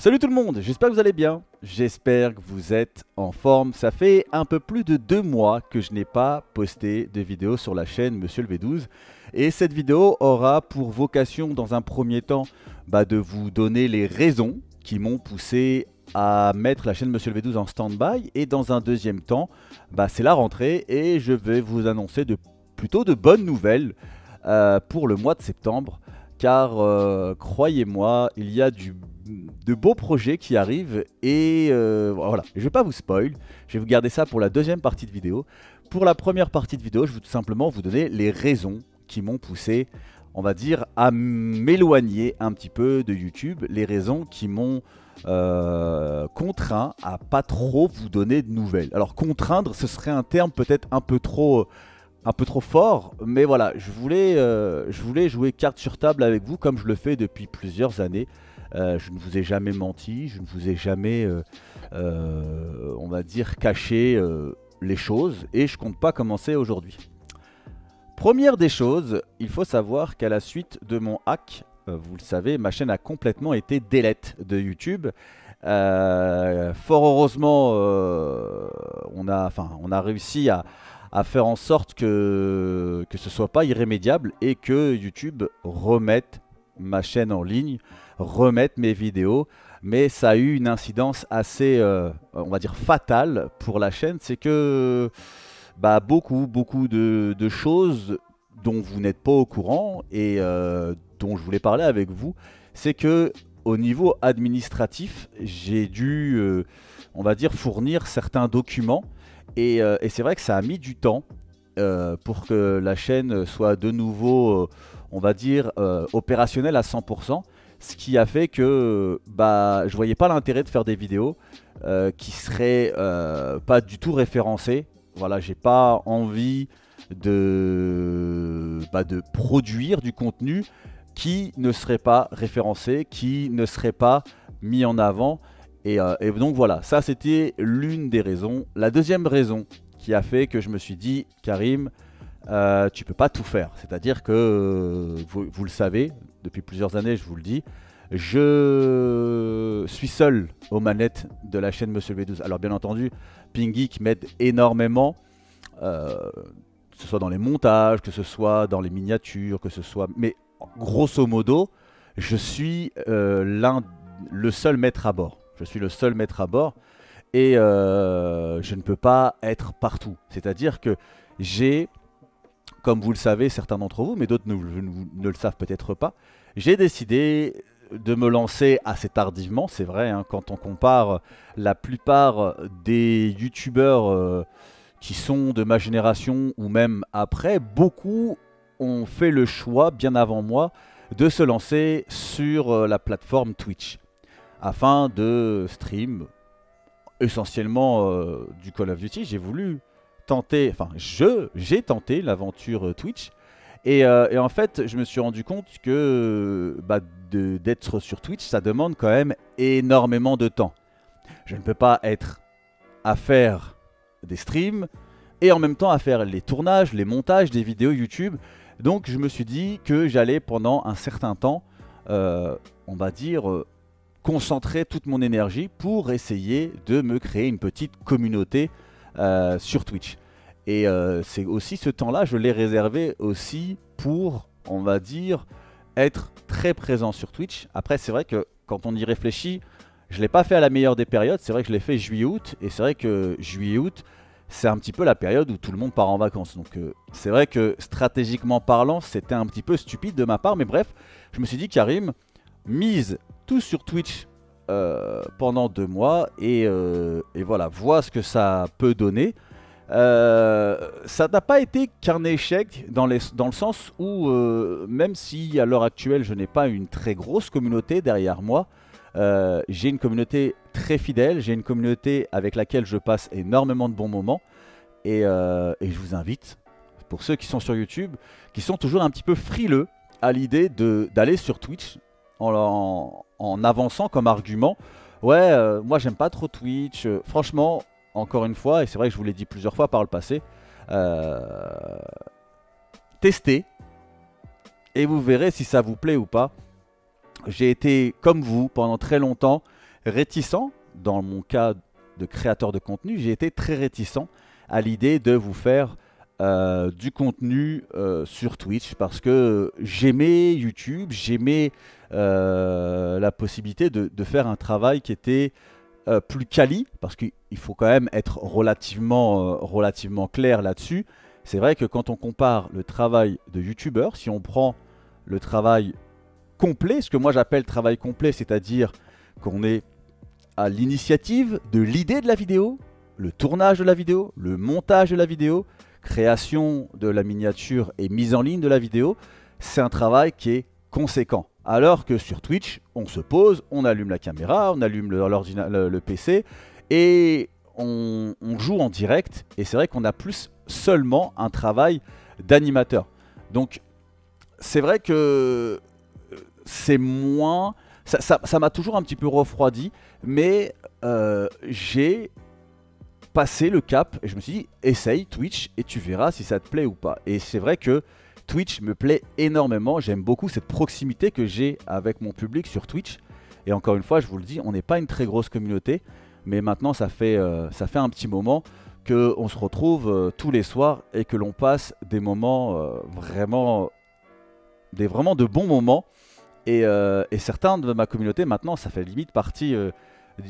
Salut tout le monde, j'espère que vous allez bien, j'espère que vous êtes en forme. Ça fait un peu plus de deux mois que je n'ai pas posté de vidéo sur la chaîne Monsieur le V12. Et cette vidéo aura pour vocation dans un premier temps bah, de vous donner les raisons qui m'ont poussé à mettre la chaîne Monsieur le V12 en stand-by. Et dans un deuxième temps, bah, c'est la rentrée et je vais vous annoncer de, plutôt de bonnes nouvelles euh, pour le mois de septembre. Car euh, croyez-moi, il y a de beaux projets qui arrivent et euh, voilà, je vais pas vous spoil, je vais vous garder ça pour la deuxième partie de vidéo. Pour la première partie de vidéo, je vais tout simplement vous donner les raisons qui m'ont poussé, on va dire, à m'éloigner un petit peu de YouTube, les raisons qui m'ont euh, contraint à pas trop vous donner de nouvelles. Alors contraindre, ce serait un terme peut-être un peu trop un peu trop fort, mais voilà, je voulais, euh, je voulais jouer carte sur table avec vous comme je le fais depuis plusieurs années. Euh, je ne vous ai jamais menti, je ne vous ai jamais, euh, on va dire, caché les choses et je compte pas commencer aujourd'hui. Première des choses, il faut savoir qu'à la suite de mon hack, vous le savez, ma chaîne a complètement été délette de YouTube. fort heureusement, on, a, on a réussi à, à, faire en sorte que, que ce soit pas irrémédiable et que YouTube remette ma chaîne en ligne remettre mes vidéos. Mais ça a eu une incidence assez, euh, on va dire, fatale pour la chaîne. C'est que bah, beaucoup, beaucoup de, choses dont vous n'êtes pas au courant et euh, dont je voulais parler avec vous, c'est que au niveau administratif, j'ai dû, euh, on va dire, fournir certains documents. Et, et c'est vrai que ça a mis du temps pour que la chaîne soit de nouveau, on va dire, opérationnelle à 100% ce qui a fait que bah, je voyais pas l'intérêt de faire des vidéos euh, qui seraient euh, pas du tout référencées. Voilà, j'ai pas envie de, bah, de produire du contenu qui ne serait pas référencé, qui ne serait pas mis en avant. Et, euh, et donc voilà, ça c'était l'une des raisons. La deuxième raison qui a fait que je me suis dit, Karim, euh, tu peux pas tout faire. C'est-à-dire que, euh, vous, le savez, depuis plusieurs années, je vous le dis, je suis seul aux manettes de la chaîne Monsieur V12. Alors bien entendu, Pingeek m'aide énormément, euh, que ce soit dans les montages, que ce soit dans les miniatures, que ce soit... Mais grosso modo, je suis l'un, le seul maître à bord. Je suis le seul maître à bord et je ne peux pas être partout. C'est-à-dire que j'ai comme vous le savez, certains d'entre vous, mais d'autres ne, le savent peut-être pas, j'ai décidé de me lancer assez tardivement, c'est vrai, hein, quand on compare la plupart des youtubeurs euh, qui sont de ma génération ou même après, beaucoup ont fait le choix, bien avant moi, de se lancer sur euh, la plateforme Twitch, afin de stream essentiellement euh, du Call of Duty. J'ai voulu tenté, enfin, je, j'ai tenté l'aventure euh, Twitch. Euh, et, en fait, je me suis rendu compte que bah, d'être sur Twitch, ça demande quand même énormément de temps. Je ne peux pas être à faire des streams et en même temps à faire les tournages, les montages des vidéos YouTube. Donc je me suis dit que j'allais pendant un certain temps, on va dire, concentrer toute mon énergie pour essayer de me créer une petite communauté euh, sur Twitch. Et euh, c'est aussi ce temps-là, je l'ai réservé aussi pour, on va dire, être très présent sur Twitch. Après, c'est vrai que quand on y réfléchit, je ne l'ai pas fait à la meilleure des périodes. C'est vrai que je l'ai fait juillet-août. Et c'est vrai que juillet-août, c'est un petit peu la période où tout le monde part en vacances. Donc euh, c'est vrai que stratégiquement parlant, c'était un petit peu stupide de ma part. Mais bref, je me suis dit, Karim, mise sur Twitch euh, pendant deux mois euh, et, voilà, vois ce que ça peut donner. Euh, ça n'a pas été qu'un échec dans, les, dans, le sens où, même si à l'heure actuelle je n'ai pas une très grosse communauté derrière moi, j'ai une communauté très fidèle, j'ai une communauté avec laquelle je passe énormément de bons moments. Et, et je vous invite, pour ceux qui sont sur YouTube, qui sont toujours un petit peu frileux à l'idée d'aller sur Twitch en, en avançant comme argument ouais euh, moi j'aime pas trop Twitch. Euh, franchement encore une fois et c'est vrai que je vous l'ai dit plusieurs fois par le passé euh, testez et vous verrez si ça vous plaît ou pas. J'ai été comme vous pendant très longtemps réticent, dans mon cas de créateur de contenu, j'ai été très réticent à l'idée de vous faire euh, du contenu euh, sur Twitch parce que j'aimais YouTube, j'aimais euh, la possibilité de, faire un travail qui était plus quali parce qu'il faut quand même être relativement, relativement clair là-dessus. C'est vrai que quand on compare le travail de YouTubeur, si on prend le travail complet, ce que moi j'appelle travail complet, c'est-à-dire qu'on est à l'initiative de l'idée de la vidéo, le tournage de la vidéo, le montage de la vidéo, création de la miniature et mise en ligne de la vidéo, c'est un travail qui est conséquent. Alors que sur Twitch, on se pose, on allume la caméra, on allume le, PC et on, joue en direct. Et c'est vrai qu'on a plus seulement un travail d'animateur. Donc c'est vrai que c'est moins... Ça m'a toujours un petit peu refroidi, mais euh, j'ai passer le cap et je me suis dit essaye Twitch et tu verras si ça te plaît ou pas. Et c'est vrai que Twitch me plaît énormément, j'aime beaucoup cette proximité que j'ai avec mon public sur Twitch. Et encore une fois, je vous le dis, on n'est pas une très grosse communauté, mais maintenant ça fait, euh, ça fait un petit moment qu'on se retrouve euh, tous les soirs et que l'on passe des moments euh, vraiment, des vraiment de bons moments. Et, et, certains de ma communauté maintenant, ça fait limite partie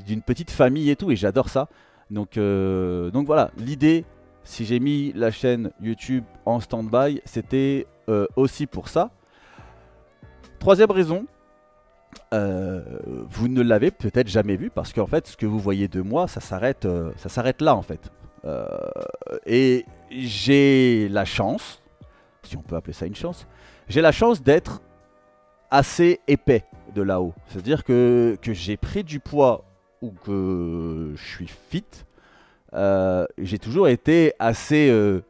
d'une petite famille et tout, et j'adore ça. Donc, euh, donc voilà, l'idée, si j'ai mis la chaîne YouTube en stand-by, c'était euh, aussi pour ça. Troisième raison, euh, vous ne l'avez peut-être jamais vu parce qu'en fait, ce que vous voyez de moi, ça s'arrête, ça là en fait. et j'ai la chance, si on peut appeler ça une chance, j'ai la chance d'être assez épais de là-haut. C'est-à-dire que j'ai pris du poids ou que je suis fit, euh, j'ai toujours été assez... Euh,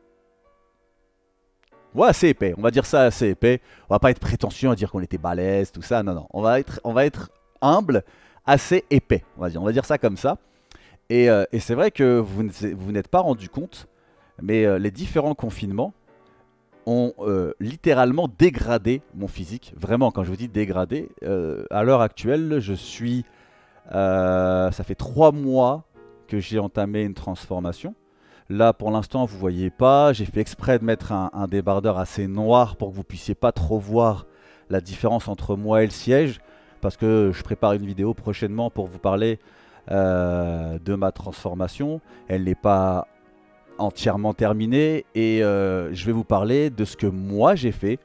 ouais, assez épais. On va dire ça assez épais. On va pas être prétentieux à dire qu'on était balèze, tout ça. Non, non. On va être, on va être humble, assez épais. On va dire, on va dire ça comme ça. Et, euh, et c'est vrai que vous, vous n'êtes pas rendu compte, mais les différents confinements ont littéralement dégradé mon physique. Vraiment, quand je vous dis dégradé, à l'heure actuelle, je suis euh, ça fait trois mois que j'ai entamé une transformation. Là, pour l'instant, vous voyez pas. J'ai fait exprès de mettre un, débardeur assez noir pour que vous puissiez pas trop voir la différence entre moi et le siège. Parce que je prépare une vidéo prochainement pour vous parler euh, de ma transformation. Elle n'est pas entièrement terminée. Et euh, je vais vous parler de ce que moi j'ai fait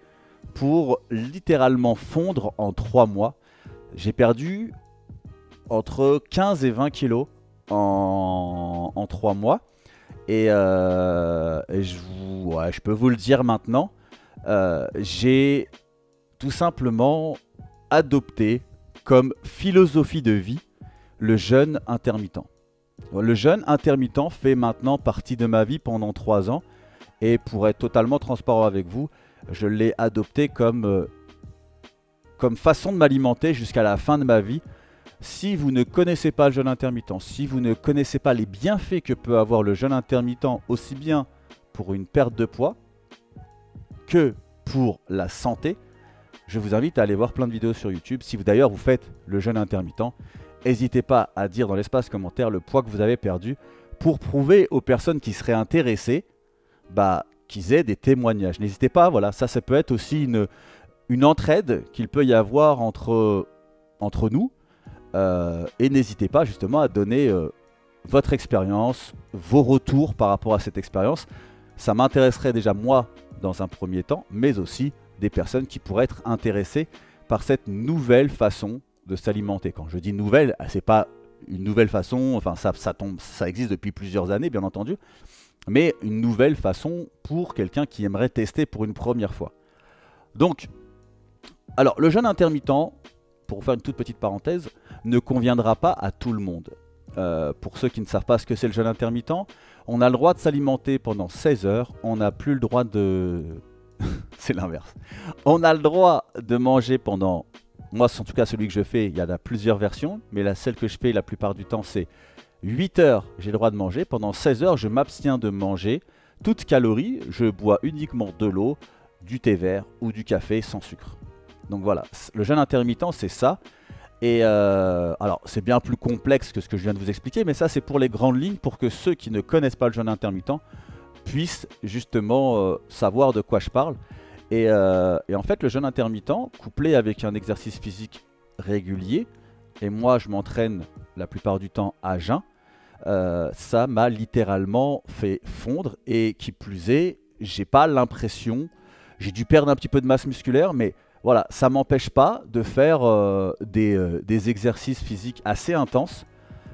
pour littéralement fondre en trois mois. J'ai perdu entre 15 et 20 kilos en, en 3 mois. Et, euh, je, peux vous le dire maintenant, euh, j'ai tout simplement adopté comme philosophie de vie le jeûne intermittent. Le jeûne intermittent fait maintenant partie de ma vie pendant 3 ans. Et pour être totalement transparent avec vous, je l'ai adopté comme, euh, comme façon de m'alimenter jusqu'à la fin de ma vie si vous ne connaissez pas le jeûne intermittent, si vous ne connaissez pas les bienfaits que peut avoir le jeûne intermittent, aussi bien pour une perte de poids que pour la santé, je vous invite à aller voir plein de vidéos sur YouTube. Si vous d'ailleurs vous faites le jeûne intermittent, n'hésitez pas à dire dans l'espace commentaire le poids que vous avez perdu pour prouver aux personnes qui seraient intéressées bah, qu'ils aient des témoignages. N'hésitez pas, voilà, ça, peut être aussi une, entraide qu'il peut y avoir entre nous, euh, et n'hésitez pas justement à donner euh, votre expérience, vos retours par rapport à cette expérience. Ça m'intéresserait déjà moi dans un premier temps, mais aussi des personnes qui pourraient être intéressées par cette nouvelle façon de s'alimenter. Quand je dis nouvelle, c'est pas une nouvelle façon, enfin ça, ça, tombe, ça existe depuis plusieurs années bien entendu, mais une nouvelle façon pour quelqu'un qui aimerait tester pour une première fois. Donc, alors le jeûne intermittent, pour faire une toute petite parenthèse, ne conviendra pas à tout le monde. Euh, pour ceux qui ne savent pas ce que c'est le jeûne intermittent, on a le droit de s'alimenter pendant 16 heures, on n'a plus le droit de... c'est l'inverse. On a le droit de manger pendant... Moi, en tout cas, celui que je fais, il y en a plusieurs versions, mais la celle que je fais la plupart du temps, c'est 8 heures, j'ai le droit de manger. Pendant 16 heures, je m'abstiens de manger toutes calories. Je bois uniquement de l'eau, du thé vert ou du café sans sucre. Donc voilà, le jeûne intermittent, c'est ça. Et euh, alors, c'est bien plus complexe que ce que je viens de vous expliquer, mais ça, c'est pour les grandes lignes, pour que ceux qui ne connaissent pas le jeûne intermittent puissent justement euh, savoir de quoi je parle. Et, euh, et, en fait, le jeûne intermittent, couplé avec un exercice physique régulier, et moi, je m'entraîne la plupart du temps à jeun, ça m'a littéralement fait fondre. Et qui plus est, j'ai pas l'impression, j'ai dû perdre un petit peu de masse musculaire, mais voilà, ça m'empêche pas de faire euh, euh, des, exercices physiques assez intenses.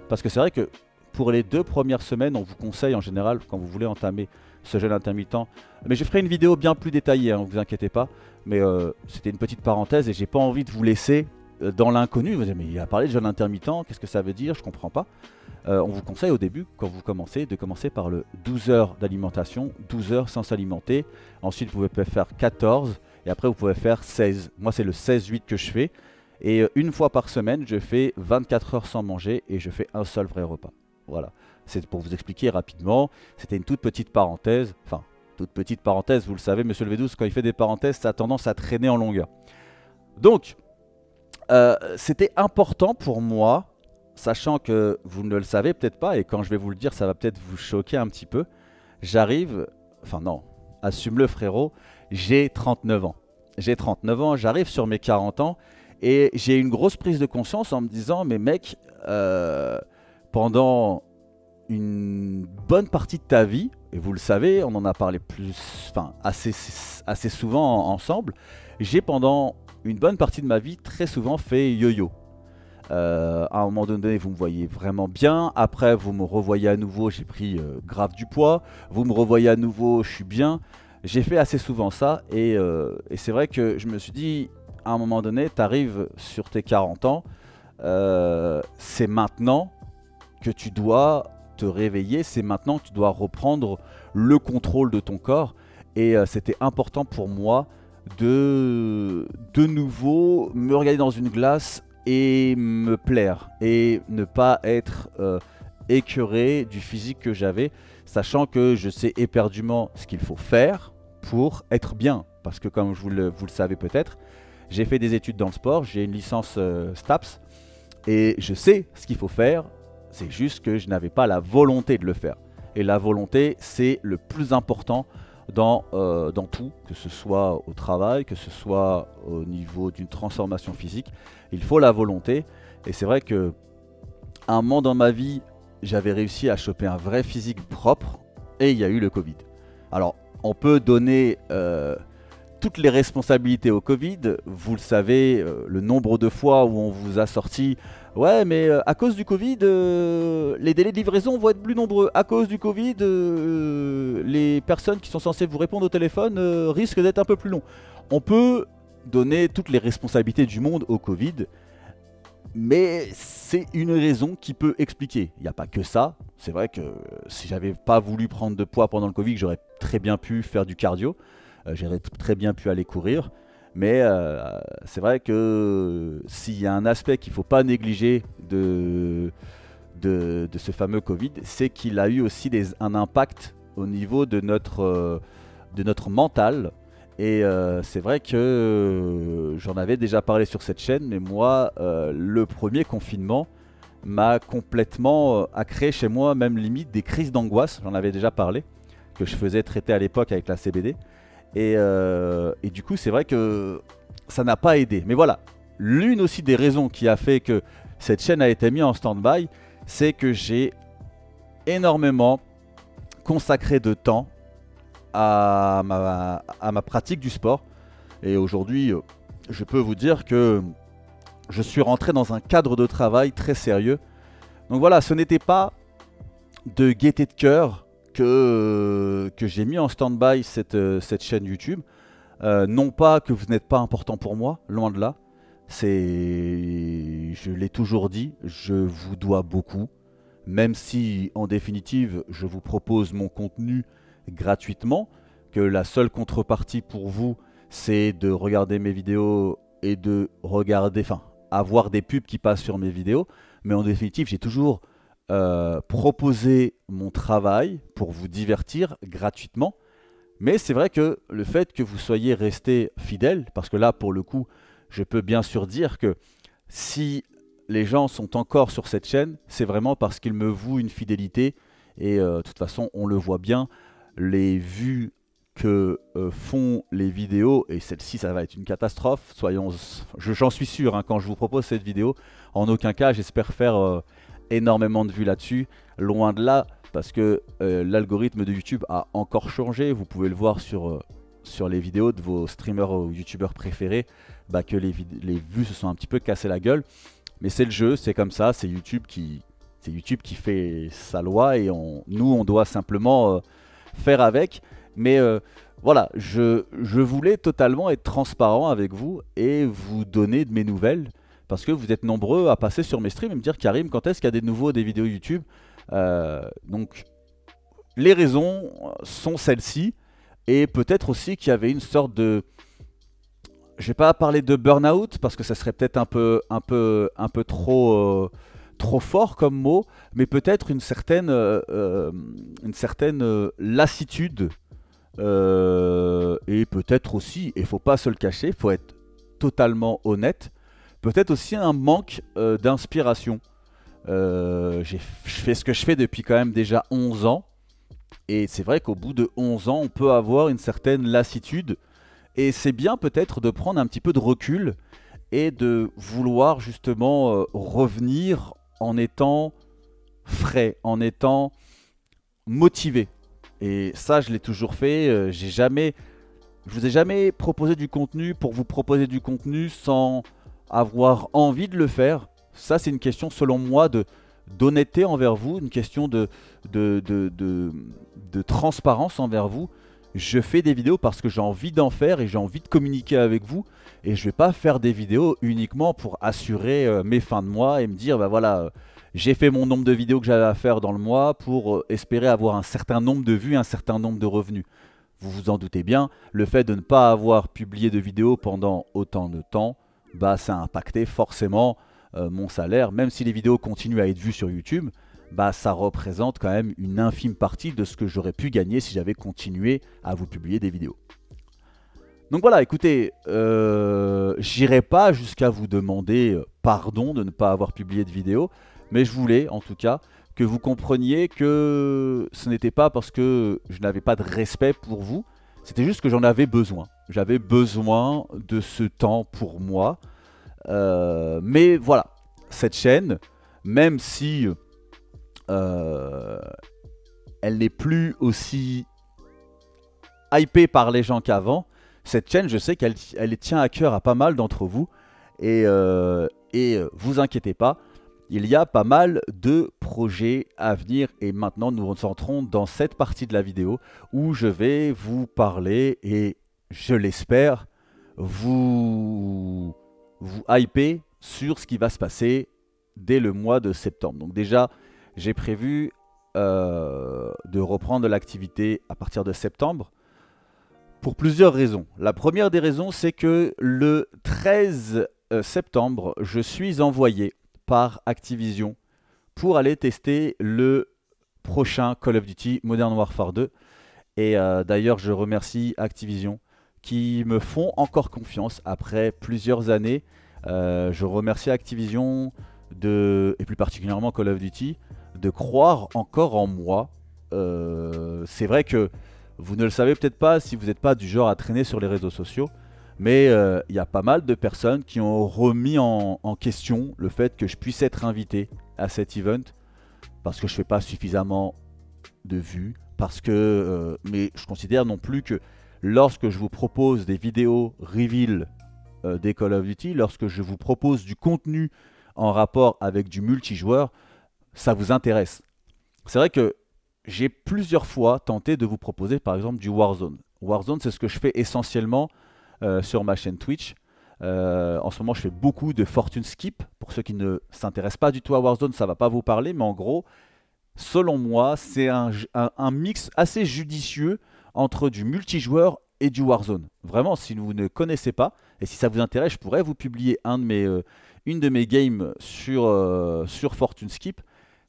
Parce que c'est vrai que pour les deux premières semaines, on vous conseille en général, quand vous voulez entamer ce jeûne intermittent. Mais je ferai une vidéo bien plus détaillée, ne hein, vous inquiétez pas. Mais euh, c'était une petite parenthèse et j'ai pas envie de vous laisser dans l'inconnu. Vous dites, mais il a parlé de jeûne intermittent, qu'est-ce que ça veut dire? Je comprends pas. on vous conseille au début, quand vous commencez, de commencer par le 12 heures d'alimentation, 12 heures sans s'alimenter. Ensuite, vous pouvez faire 14 et après, vous pouvez faire 16. Moi, c'est le 16-8 que je fais. Et euh, une fois par semaine, je fais 24 heures sans manger et je fais un seul vrai repas. Voilà. C'est pour vous expliquer rapidement. C'était une toute petite parenthèse. Enfin, toute petite parenthèse, vous le savez, monsieur le V12, quand il fait des parenthèses, ça a tendance à traîner en longueur. Donc, euh, c'était important pour moi, sachant que vous ne le savez peut-être pas, et quand je vais vous le dire, ça va peut-être vous choquer un petit peu. J'arrive, enfin non, assume-le frérot, j'ai 39 ans. J'ai 39 ans, j'arrive sur mes 40 ans et j'ai une grosse prise de conscience en me disant, mais mec, euh, pendant une bonne partie de ta vie, et vous le savez, on en a parlé plus, enfin assez, assez souvent ensemble, j'ai pendant une bonne partie de ma vie très souvent fait yo-yo. Euh, à un moment donné, vous me voyez vraiment bien. Après, vous me revoyez à nouveau, j'ai pris euh, grave du poids. Vous me revoyez à nouveau, je suis bien j'ai fait assez souvent ça euh, et, c'est vrai que je me suis dit, à un moment donné, tu arrives sur tes 40 ans, euh, c'est maintenant que tu dois te réveiller, c'est maintenant que tu dois reprendre le contrôle de ton corps et euh, c'était important pour moi de de nouveau me regarder dans une glace et me plaire et ne pas être écœuré du physique que j'avais, sachant que je sais éperdument ce qu'il faut faire pour être bien. Parce que comme vous le, savez peut-être, j'ai fait des études dans le sport, j'ai une licence euh, STAPS, et je sais ce qu'il faut faire, c'est juste que je n'avais pas la volonté de le faire. Et la volonté, c'est le plus important dans, euh, dans tout, que ce soit au travail, que ce soit au niveau d'une transformation physique. Il faut la volonté. Et c'est vrai que un moment dans ma vie, j'avais réussi à choper un vrai physique propre et il y a eu le Covid. Alors, on peut donner euh, toutes les responsabilités au Covid. Vous le savez, euh, le nombre de fois où on vous a sorti Ouais, mais euh, à cause du Covid, les délais de livraison vont être plus nombreux. À cause du Covid, les personnes qui sont censées vous répondre au téléphone risquent d'être un peu plus longs. On peut donner toutes les responsabilités du monde au Covid, mais c'est une raison qui peut expliquer. Il n'y a pas que ça. C'est vrai que si j'avais pas voulu prendre de poids pendant le Covid, j'aurais très bien pu faire du cardio. Euh, j'aurais très bien pu aller courir. Mais euh, c'est vrai que s'il y a un aspect qu'il ne faut pas négliger de, de, ce fameux Covid, c'est qu'il a eu aussi un impact au niveau de notre, euh, de notre mental et euh, c'est vrai que euh, j'en avais déjà parlé sur cette chaîne, mais moi, euh, le premier confinement m'a complètement a créé chez moi même limite des crises d'angoisse. J'en avais déjà parlé, que je faisais traiter à l'époque avec la CBD. Et, et du coup, c'est vrai que ça n'a pas aidé. Mais voilà, l'une aussi des raisons qui a fait que cette chaîne a été mise en stand-by, c'est que j'ai énormément consacré de temps à ma, pratique du sport. Et aujourd'hui, euh, je peux vous dire que je suis rentré dans un cadre de travail très sérieux. Donc voilà, ce n'était pas de gaieté de cœur que, que j'ai mis en stand-by cette, euh, chaîne YouTube. Euh, non pas que vous n'êtes pas important pour moi, loin de là. C'est, je l'ai toujours dit, je vous dois beaucoup. Même si, en définitive, je vous propose mon contenu gratuitement, que la seule contrepartie pour vous, c'est de regarder mes vidéos et de regarder, enfin, avoir des pubs qui passent sur mes vidéos. Mais en définitive, j'ai toujours euh, proposé mon travail pour vous divertir gratuitement. Mais c'est vrai que le fait que vous soyez resté fidèle, parce que là, pour le coup, je peux bien sûr dire que si les gens sont encore sur cette chaîne, c'est vraiment parce qu'ils me vouent une fidélité. Et euh, de toute façon, on le voit bien, les vues que euh, font les vidéos, et celle-ci, ça va être une catastrophe, soyons, j'en suis sûr, hein, quand je vous propose cette vidéo, en aucun cas, j'espère faire euh, énormément de vues là-dessus, loin de là, parce que l'algorithme de YouTube a encore changé, vous pouvez le voir sur, les vidéos de vos streamers ou youtubeurs préférés, bah, que les, les vues se sont un petit peu cassées la gueule. Mais c'est le jeu, c'est comme ça, c'est YouTube qui, c'est YouTube qui fait sa loi et on, nous on doit simplement euh, faire avec. Mais euh, voilà, je, je, voulais totalement être transparent avec vous et vous donner de mes nouvelles parce que vous êtes nombreux à passer sur mes streams et me dire Karim, quand est-ce qu'il y a des nouveaux des vidéos YouTube? Euh, Donc les raisons sont celles-ci et peut-être aussi qu'il y avait une sorte de je vais pas parler de burn-out parce que ça serait peut-être un peu, un peu, un peu trop, euh, trop fort comme mot, mais peut-être une certaine, euh, euh, une certaine lassitude et peut-être aussi, et faut pas se le cacher, il faut être totalement honnête, peut-être aussi un manque d'inspiration. je fais ce que je fais depuis quand même déjà 11 ans. Et c'est vrai qu'au bout de 11 ans, on peut avoir une certaine lassitude et c'est bien peut-être de prendre un petit peu de recul et de vouloir justement euh, revenir en étant frais, en étant motivé. Et ça, je l'ai toujours fait. Euh, j'ai jamais, je vous ai jamais proposé du contenu pour vous proposer du contenu sans avoir envie de le faire. Ça, c'est une question, selon moi, de d'honnêteté envers vous, une question de, de, de, de transparence envers vous je fais des vidéos parce que j'ai envie d'en faire et j'ai envie de communiquer avec vous. Et je vais pas faire des vidéos uniquement pour assurer euh, mes fins de mois et me dire, bah voilà, euh, j'ai fait mon nombre de vidéos que j'avais à faire dans le mois pour euh, espérer avoir un certain nombre de vues, un certain nombre de revenus. Vous vous en doutez bien, le fait de ne pas avoir publié de vidéos pendant autant de temps, bah ça a impacté forcément mon salaire, même si les vidéos continuent à être vues sur YouTube bah, ça représente quand même une infime partie de ce que j'aurais pu gagner si j'avais continué à vous publier des vidéos. Donc voilà, écoutez, euh, j'irai pas jusqu'à vous demander euh, pardon de ne pas avoir publié de vidéo, mais je voulais en tout cas que vous compreniez que ce n'était pas parce que je n'avais pas de respect pour vous, c'était juste que j'en avais besoin. J'avais besoin de ce temps pour moi. Euh, mais voilà, cette chaîne, même si elle n'est plus aussi hypée par les gens qu'avant. Cette chaîne, je sais qu'elle elle tient à cœur à pas mal d'entre vous. Et, euh, et euh, vous inquiétez pas, il y a pas mal de projets à venir. Et maintenant, nous nous entrons dans cette partie de la vidéo où je vais vous parler et je l'espère, vous, vous hyper sur ce qui va se passer dès le mois de septembre. Donc déjà, j'ai prévu euh, de reprendre l'activité à partir de septembre pour plusieurs raisons. La première des raisons, c'est que le 13 euh, septembre, je suis envoyé par Activision pour aller tester le prochain Call of Duty Modern Warfare 2. Et euh, d'ailleurs, je remercie Activision qui me font encore confiance après plusieurs années. je remercie Activision de, et plus particulièrement Call of Duty de croire encore en moi. Euh, c'est vrai que vous ne le savez peut-être pas si vous n'êtes pas du genre à traîner sur les réseaux sociaux, mais euh, il y a pas mal de personnes qui ont remis en, question le fait que je puisse être invité à cet event parce que je fais pas suffisamment de vues, parce que, euh, mais je considère non plus que lorsque je vous propose des vidéos reveal des Call of Duty, lorsque je vous propose du contenu en rapport avec du multijoueur, ça vous intéresse. C'est vrai que j'ai plusieurs fois tenté de vous proposer par exemple du Warzone. Warzone, c'est ce que je fais essentiellement euh, sur ma chaîne Twitch. Euh, en ce moment, je fais beaucoup de Fortune Skip. Pour ceux qui ne s'intéressent pas du tout à Warzone, ça ne va pas vous parler, mais en gros, selon moi, c'est un, mix assez judicieux entre du multijoueur et du Warzone. Vraiment, si vous ne connaissez pas, et si ça vous intéresse, je pourrais vous publier euh, une de mes games sur Fortune Skip.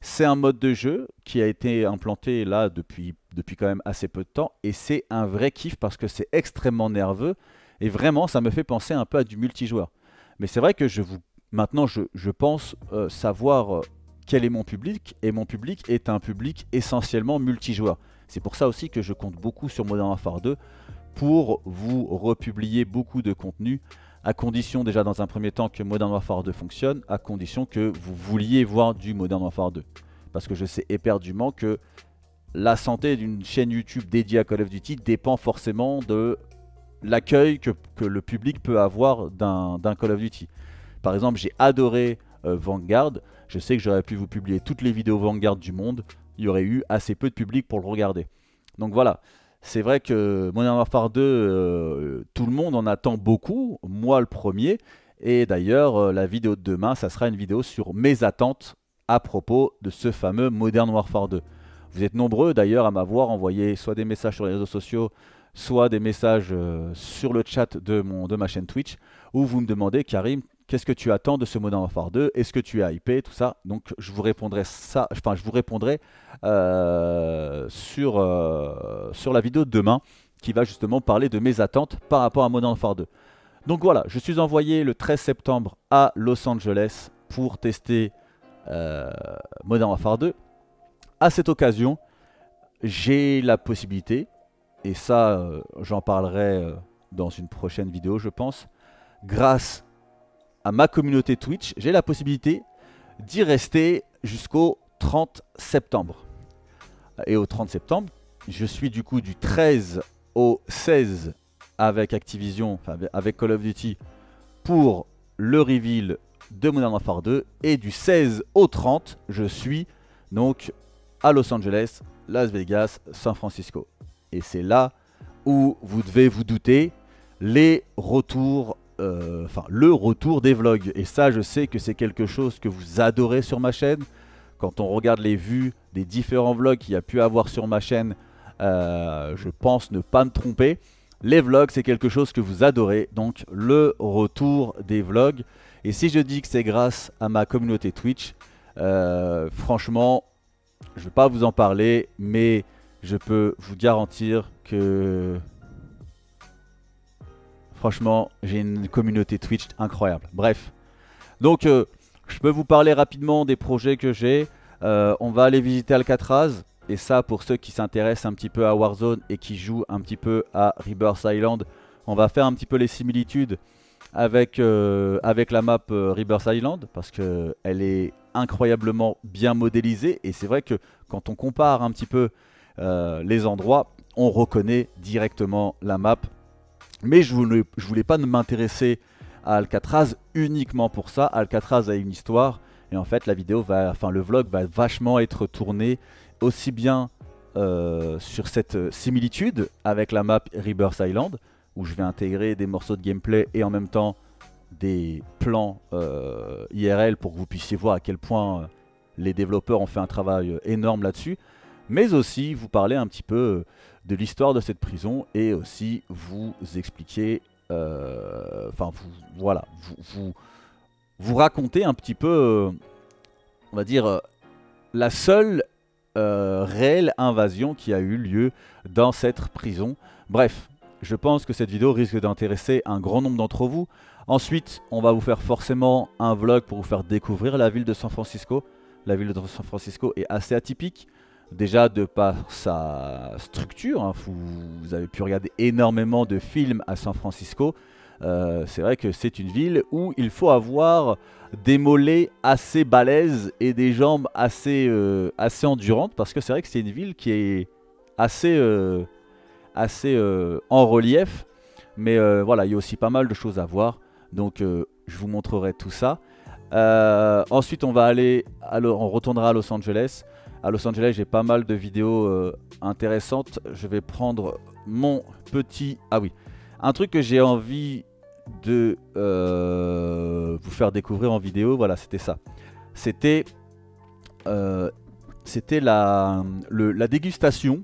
C'est un mode de jeu qui a été implanté là depuis, quand même assez peu de temps et c'est un vrai kiff parce que c'est extrêmement nerveux et vraiment ça me fait penser un peu à du multijoueur. Mais c'est vrai que je vous, Maintenant, je, pense euh, savoir euh, quel est mon public, et mon public est un public essentiellement multijoueur. C'est pour ça aussi que je compte beaucoup sur Modern Warfare 2 pour vous republier beaucoup de contenu, à condition déjà dans un premier temps que Modern Warfare 2 fonctionne, à condition que vous vouliez voir du Modern Warfare 2. Parce que je sais éperdument que la santé d'une chaîne YouTube dédiée à Call of Duty dépend forcément de l'accueil que, le public peut avoir d'un Call of Duty. Par exemple, j'ai adoré euh, Vanguard. Je sais que j'aurais pu vous publier toutes les vidéos Vanguard du monde. Il y aurait eu assez peu de public pour le regarder. Donc voilà. C'est vrai que Modern Warfare 2, euh, tout le monde en attend beaucoup, moi le premier. Et d'ailleurs, euh, la vidéo de demain, ça sera une vidéo sur mes attentes à propos de ce fameux Modern Warfare 2. Vous êtes nombreux d'ailleurs à m'avoir envoyé soit des messages sur les réseaux sociaux, soit des messages sur le chat de, mon, de ma chaîne Twitch, où vous me demandez, Karim, Qu'est-ce que tu attends de ce Modern Warfare 2 Est-ce que tu es hypé? Tout ça. Donc je vous répondrai ça. Enfin, je vous répondrai euh, sur, euh, sur la vidéo de demain qui va justement parler de mes attentes par rapport à Modern Warfare 2. Donc voilà, je suis envoyé le 13 septembre à Los Angeles pour tester euh, Modern Warfare 2. À cette occasion, j'ai la possibilité, et ça j'en parlerai dans une prochaine vidéo je pense, grâce ma communauté Twitch, j'ai la possibilité d'y rester jusqu'au 30 septembre. Et au 30 septembre, je suis du coup du 13 au 16 avec Activision, avec Call of Duty pour le reveal de Modern Warfare 2 et du 16 au 30, je suis donc à Los Angeles, Las Vegas, San Francisco. Et c'est là où vous devez vous douter, les retours enfin le retour des vlogs. Et ça, je sais que c'est quelque chose que vous adorez sur ma chaîne. Quand on regarde les vues des différents vlogs qu'il y a pu avoir sur ma chaîne, euh, je pense ne pas me tromper. Les vlogs, c'est quelque chose que vous adorez. Donc le retour des vlogs. Et si je dis que c'est grâce à ma communauté Twitch, euh, franchement, je ne vais pas vous en parler, mais je peux vous garantir que Franchement, j'ai une communauté Twitch incroyable. Bref. Donc, euh, je peux vous parler rapidement des projets que j'ai. Euh, on va aller visiter Alcatraz. Et ça, pour ceux qui s'intéressent un petit peu à Warzone et qui jouent un petit peu à Rebirth Island, on va faire un petit peu les similitudes avec, euh, avec la map Rebirth Island parce qu'elle est incroyablement bien modélisée. Et c'est vrai que quand on compare un petit peu les endroits, on reconnaît directement la map mais je voulais, voulais pas m'intéresser à Alcatraz uniquement pour ça. Alcatraz a une histoire et en fait la vidéo va, enfin le vlog va vachement être tourné aussi bien euh, sur cette similitude avec la map Rebirth Island où je vais intégrer des morceaux de gameplay et en même temps des plans euh, IRL pour que vous puissiez voir à quel point euh, les développeurs ont fait un travail énorme là-dessus, mais aussi vous parler un petit peu de l'histoire de cette prison et aussi vous expliquer, euh, enfin vous, voilà, vous, vous, raconter un petit peu, euh, on va dire, euh, la seule réelle invasion qui a eu lieu dans cette prison. Bref, je pense que cette vidéo risque d'intéresser un grand nombre d'entre vous. Ensuite, on va vous faire forcément un vlog pour vous faire découvrir la ville de San Francisco. La ville de San Francisco est assez atypique. Déjà de par sa structure, hein, vous, avez pu regarder énormément de films à San Francisco. Euh, c'est vrai que c'est une ville où il faut avoir des mollets assez balèzes et des jambes assez, euh, assez endurantes parce que c'est vrai que c'est une ville qui est assez, euh, assez en relief. Mais voilà, il y a aussi pas mal de choses à voir. Donc je vous montrerai tout ça. ensuite, on va aller, on retournera à Los Angeles. À Los Angeles, j'ai pas mal de vidéos euh, intéressantes. Je vais prendre mon petit... Ah oui, un truc que j'ai envie de euh, vous faire découvrir en vidéo, voilà, c'était ça. C'était euh, la dégustation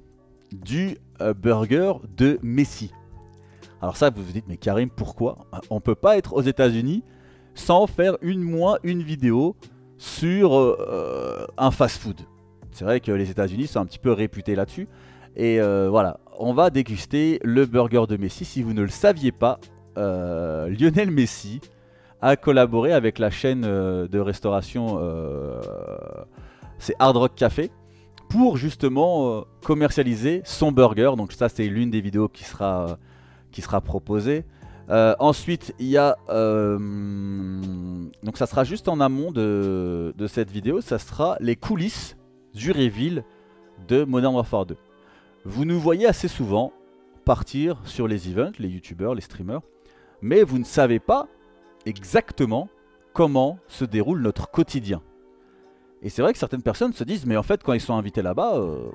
du burger de Messi. Alors ça, vous vous dites, mais Karim, pourquoi? On peut pas être aux États-Unis sans faire une moins une vidéo sur un fast-food. C'est vrai que les États-Unis sont un petit peu réputés là-dessus. Et euh, voilà, on va déguster le burger de Messi. Si vous ne le saviez pas, euh, Lionel Messi a collaboré avec la chaîne de restauration, c'est Hard Rock Café, pour justement commercialiser son burger. Donc ça c'est l'une des vidéos qui sera, qui proposée. Euh, ensuite, il y a... Euh, donc ça sera juste en amont de, cette vidéo, ça sera les coulisses du reveal de Modern Warfare 2. Vous nous voyez assez souvent partir sur les events, les youtubeurs, les streamers, mais vous ne savez pas exactement comment se déroule notre quotidien. Et c'est vrai que certaines personnes se disent, mais en fait quand ils sont invités là-bas, euh,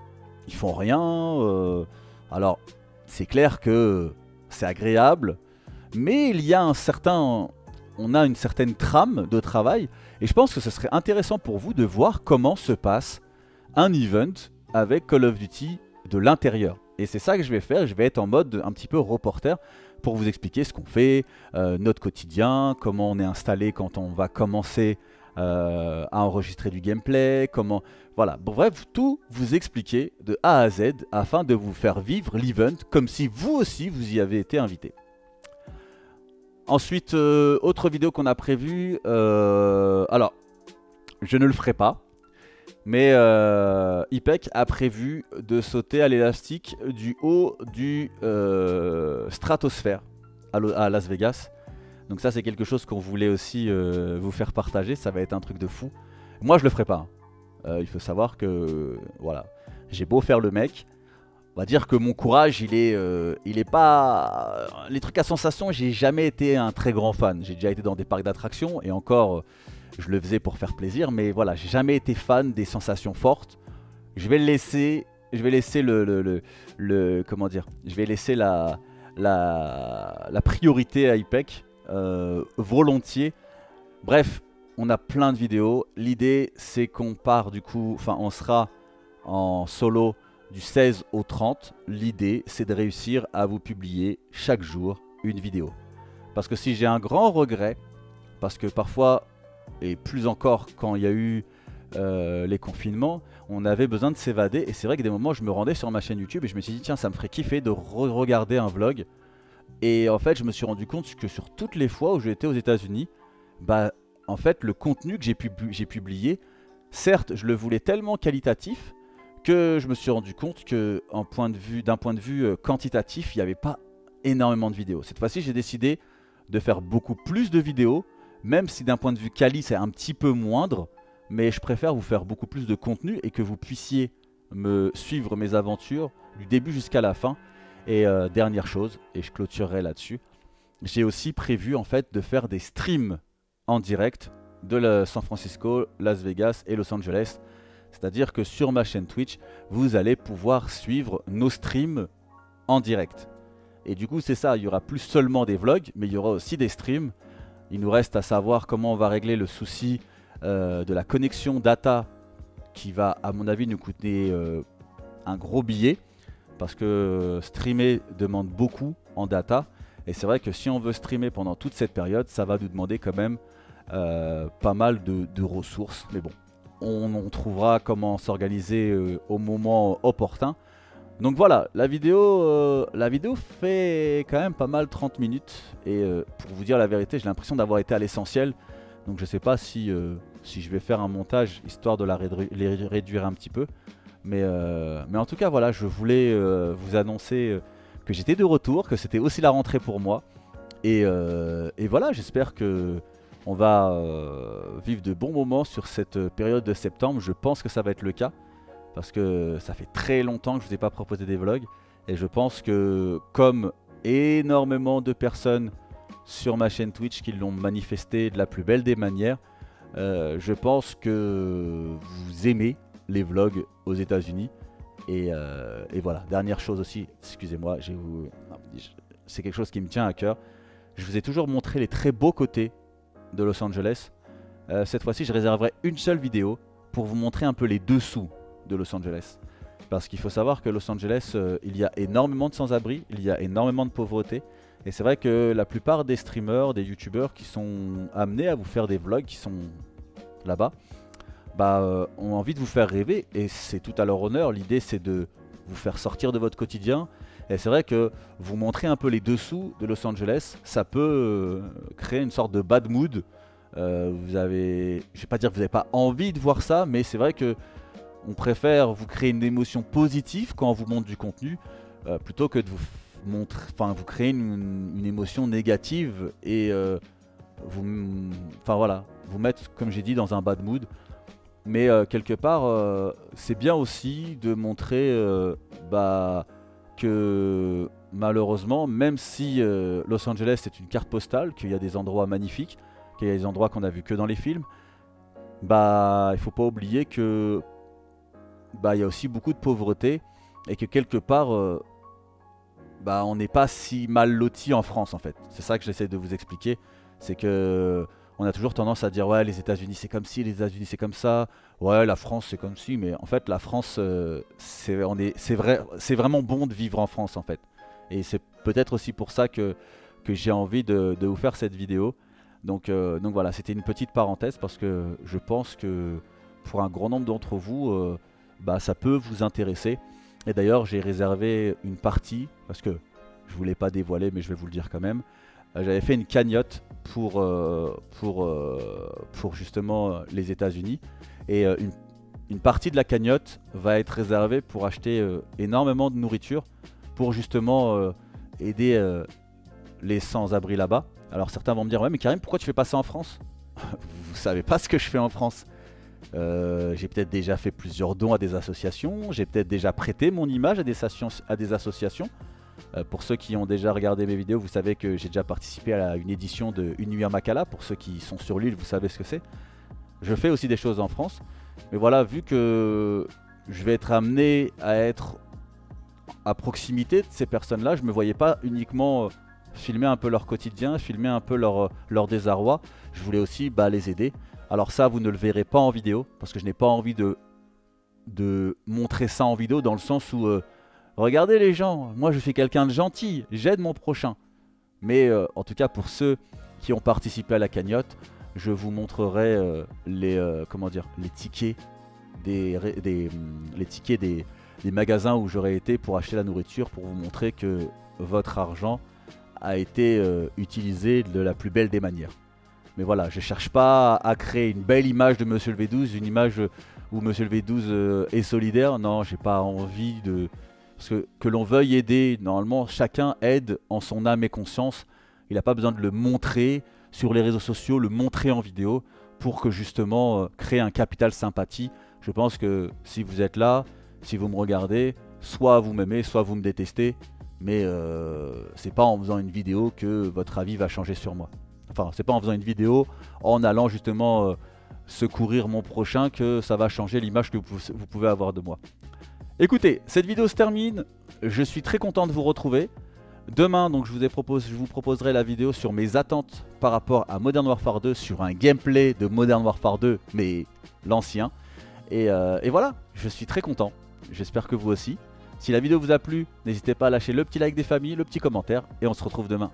ils font rien. alors, c'est clair que c'est agréable, mais il y a un certain, on a une certaine trame de travail, et je pense que ce serait intéressant pour vous de voir comment se passe un event avec Call of Duty de l'intérieur. Et c'est ça que je vais faire, je vais être en mode un petit peu reporter pour vous expliquer ce qu'on fait, euh, notre quotidien, comment on est installé quand on va commencer euh, à enregistrer du gameplay, comment... Voilà, bref, tout vous expliquer de A à Z afin de vous faire vivre l'event comme si vous aussi vous y avez été invité. Ensuite, euh, autre vidéo qu'on a prévue. Alors, je ne le ferai pas. Mais euh, IPEC a prévu de sauter à l'élastique du haut du euh, stratosphère à, Las Vegas. Donc ça c'est quelque chose qu'on voulait aussi vous faire partager, ça va être un truc de fou. Moi je le ferai pas. Hein. il faut savoir que voilà, j'ai beau faire le mec, on va dire que mon courage, il est, euh, il est pas. Les trucs à sensation, j'ai jamais été un très grand fan. J'ai déjà été dans des parcs d'attractions et encore, euh, je le faisais pour faire plaisir, mais voilà, j'ai jamais été fan des sensations fortes. Je vais laisser, le, le, comment dire, je vais laisser la, la, la priorité à IPEC euh, volontiers. Bref, on a plein de vidéos. L'idée, c'est qu'on part du coup, enfin, on sera en solo du 16 au 30, l'idée c'est de réussir à vous publier chaque jour une vidéo. Parce que si j'ai un grand regret, parce que parfois, et plus encore quand il y a eu euh, les confinements, on avait besoin de s'évader. Et c'est vrai que des moments, je me rendais sur ma chaîne YouTube et je me suis dit, tiens, ça me ferait kiffer de regarder un vlog. Et en fait, je me suis rendu compte que sur toutes les fois où j'étais aux États-Unis, bah, en fait, le contenu que j'ai publié, certes, je le voulais tellement qualitatif que je me suis rendu compte que d'un point de vue, point de vue euh, quantitatif, il n'y avait pas énormément de vidéos. Cette fois-ci, j'ai décidé de faire beaucoup plus de vidéos, même si d'un point de vue quali, c'est un petit peu moindre, mais je préfère vous faire beaucoup plus de contenu et que vous puissiez me suivre mes aventures du début jusqu'à la fin. Et euh, dernière chose, et je clôturerai là-dessus, j'ai aussi prévu en fait de faire des streams en direct de San Francisco, Las Vegas et Los Angeles c'est-à-dire que sur ma chaîne Twitch, vous allez pouvoir suivre nos streams en direct. Et du coup, c'est ça, il y aura plus seulement des vlogs, mais il y aura aussi des streams. Il nous reste à savoir comment on va régler le souci euh, de la connexion data qui va, à mon avis, nous coûter euh, un gros billet. Parce que streamer demande beaucoup en data. Et c'est vrai que si on veut streamer pendant toute cette période, ça va nous demander quand même euh, pas mal de ressources. Mais bon, on, trouvera comment s'organiser au moment opportun. Donc voilà, la vidéo, euh, la vidéo fait quand même pas mal 30 minutes. Et euh, pour vous dire la vérité, j'ai l'impression d'avoir été à l'essentiel. Donc je sais pas si, si je vais faire un montage histoire de la réduire un petit peu. Mais, en tout cas, voilà, je voulais vous annoncer que j'étais de retour, que c'était aussi la rentrée pour moi. Et, et voilà, j'espère que on va euh, vivre de bons moments sur cette euh, période de septembre. Je pense que ça va être le cas. Parce que ça fait très longtemps que je ne vous ai pas proposé des vlogs. Et je pense que comme énormément de personnes sur ma chaîne Twitch qui l'ont manifesté de la plus belle des manières, euh, je pense que vous aimez les vlogs aux États-Unis. Et, et, voilà, dernière chose aussi, excusez-moi, c'est quelque chose qui me tient à cœur. Je vous ai toujours montré les très beaux côtés de Los Angeles. Euh, cette fois-ci, je réserverai une seule vidéo pour vous montrer un peu les dessous de Los Angeles. Parce qu'il faut savoir que Los Angeles, euh, il y a énormément de sans-abri, il y a énormément de pauvreté. Et c'est vrai que la plupart des streamers, des youtubeurs qui sont amenés à vous faire des vlogs, qui sont là-bas, bah, euh, ont envie de vous faire rêver. Et c'est tout à leur honneur. L'idée, c'est de vous faire sortir de votre quotidien Et c'est vrai que vous montrez un peu les dessous de Los Angeles, ça peut euh, créer une sorte de bad mood. Euh, vous avez, je vais pas dire que vous n'avez pas envie de voir ça, mais c'est vrai que on préfère vous créer une émotion positive quand on vous montre du contenu, euh, plutôt que de vous montrer, enfin vous créer une, émotion négative et vous, enfin voilà, vous mettre, comme j'ai dit, dans un bad mood. Mais quelque part, c'est bien aussi de montrer, bah que malheureusement, même si euh, Los Angeles est une carte postale, qu'il y a des endroits magnifiques, qu'il y a des endroits qu'on a vus que dans les films, bah il faut pas oublier que bah il y a aussi beaucoup de pauvreté et que quelque part euh, bah on n'est pas si mal loti en France en fait. C'est ça que j'essaie de vous expliquer, c'est que on a toujours tendance à dire ouais les États-Unis c'est comme ci, les États-Unis c'est comme ça, ouais la France c'est comme ci, mais en fait la France euh, c'est c'est vrai c'est vraiment bon de vivre en France en fait. Et c'est peut-être aussi pour ça que, que j'ai envie de, vous faire cette vidéo. Donc, euh, donc voilà, c'était une petite parenthèse parce que je pense que pour un grand nombre d'entre vous, bah, ça peut vous intéresser. Et d'ailleurs, j'ai réservé une partie, parce que je voulais pas dévoiler, mais je vais vous le dire quand même. J'avais fait une cagnotte pour, euh, euh, justement euh, les États-Unis. Et une, partie de la cagnotte va être réservée pour acheter énormément de nourriture pour justement aider les sans-abri là-bas. Alors certains vont me dire Ouais, mais Karim, pourquoi tu fais pas ça en France? Vous savez pas ce que je fais en France. J'ai peut-être déjà fait plusieurs dons à des associations, j'ai peut-être déjà prêté mon image à des, associations. Euh, pour ceux qui ont déjà regardé mes vidéos, vous savez que j'ai déjà participé à une édition de Une nuit à Makala. Pour ceux qui sont sur l'île, vous savez ce que c'est. Je fais aussi des choses en France. Mais voilà, vu que je vais être amené à être à proximité de ces personnes-là, je ne me voyais pas uniquement euh, filmer un peu leur quotidien, filmer un peu leur, euh, leur désarroi. Je voulais aussi bah, les aider. Alors ça, vous ne le verrez pas en vidéo, parce que je n'ai pas envie de, montrer ça en vidéo, dans le sens où Regardez les gens, moi je suis quelqu'un de gentil, j'aide mon prochain. Mais euh, en tout cas pour ceux qui ont participé à la cagnotte, je vous montrerai euh, les, euh, comment les tickets, des, mm, les tickets des, magasins où j'aurais été pour acheter la nourriture pour vous montrer que votre argent a été utilisé de la plus belle des manières. Mais voilà, je cherche pas à créer une belle image de Monsieur le V12, une image où Monsieur le V12 est solidaire. Non, j'ai pas envie de, parce que l'on veuille aider, normalement, chacun aide en son âme et conscience. Il n'a pas besoin de le montrer sur les réseaux sociaux, le montrer en vidéo pour que justement euh, créer un capital sympathie. Je pense que si vous êtes là, si vous me regardez, soit vous m'aimez, soit vous me détestez, mais euh, c'est pas en faisant une vidéo que votre avis va changer sur moi. Enfin, c'est pas en faisant une vidéo en allant justement euh, secourir mon prochain que ça va changer l'image que vous pouvez avoir de moi. Écoutez, cette vidéo se termine. Je suis très content de vous retrouver. Demain, donc, je vous, proposerai la vidéo sur mes attentes par rapport à Modern Warfare 2, sur un gameplay de Modern Warfare 2, mais l'ancien. Euh, et voilà, je suis très content. J'espère que vous aussi. Si la vidéo vous a plu, n'hésitez pas à lâcher le petit like des familles, le petit commentaire, et on se retrouve demain.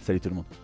Salut tout le monde.